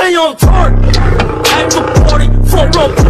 K on turn. At the party, front row.